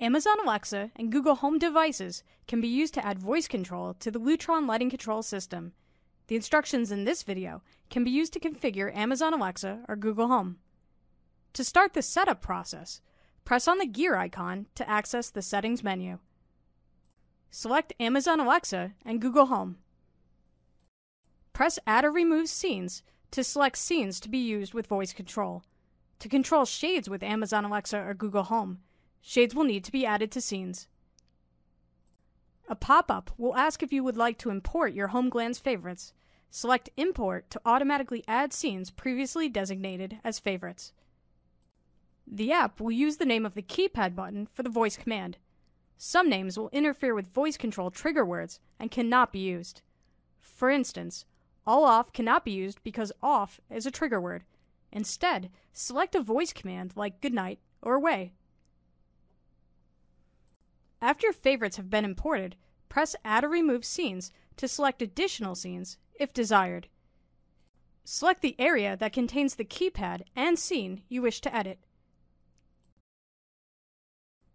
Amazon Alexa and Google Home devices can be used to add voice control to the Lutron lighting control system. The instructions in this video can be used to configure Amazon Alexa or Google Home. To start the setup process, press on the gear icon to access the settings menu. Select Amazon Alexa and Google Home. Press Add or Remove Scenes to select scenes to be used with voice control. To control shades with Amazon Alexa or Google Home, Shades will need to be added to scenes. A pop-up will ask if you would like to import your home HomeGlance favorites. Select Import to automatically add scenes previously designated as favorites. The app will use the name of the keypad button for the voice command. Some names will interfere with voice control trigger words and cannot be used. For instance, all off cannot be used because off is a trigger word. Instead, select a voice command like goodnight or away. After favorites have been imported, press Add or Remove Scenes to select additional scenes if desired. Select the area that contains the keypad and scene you wish to edit.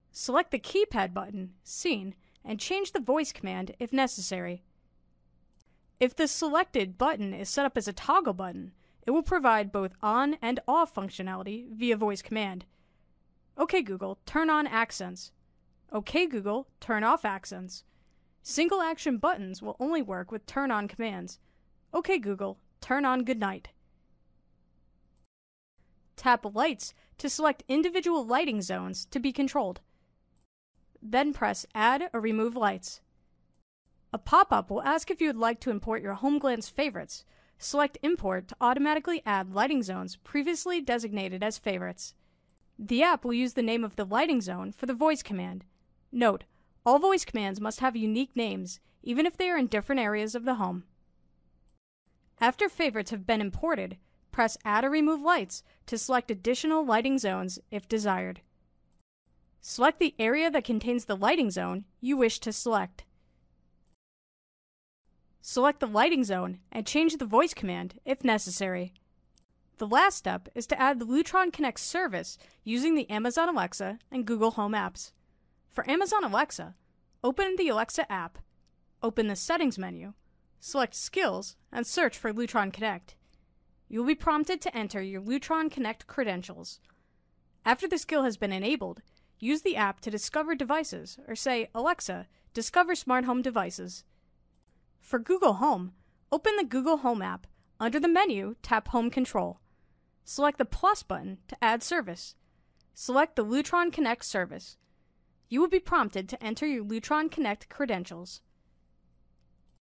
Select the keypad button, Scene, and change the voice command if necessary. If the selected button is set up as a toggle button, it will provide both on and off functionality via voice command. OK Google, turn on accents. OK Google, turn off accents. Single action buttons will only work with turn on commands. OK Google, turn on goodnight. Tap lights to select individual lighting zones to be controlled. Then press Add or Remove Lights. A pop-up will ask if you would like to import your HomeGlance favorites. Select Import to automatically add lighting zones previously designated as favorites. The app will use the name of the lighting zone for the voice command. Note, all voice commands must have unique names, even if they are in different areas of the home. After favorites have been imported, press Add or Remove Lights to select additional lighting zones if desired. Select the area that contains the lighting zone you wish to select. Select the lighting zone and change the voice command if necessary. The last step is to add the Lutron Connect service using the Amazon Alexa and Google Home apps. For Amazon Alexa, open the Alexa app, open the Settings menu, select Skills, and search for Lutron Connect. You will be prompted to enter your Lutron Connect credentials. After the skill has been enabled, use the app to discover devices or say, Alexa, discover smart home devices. For Google Home, open the Google Home app. Under the menu, tap Home Control. Select the plus button to add service. Select the Lutron Connect service you will be prompted to enter your Lutron Connect credentials.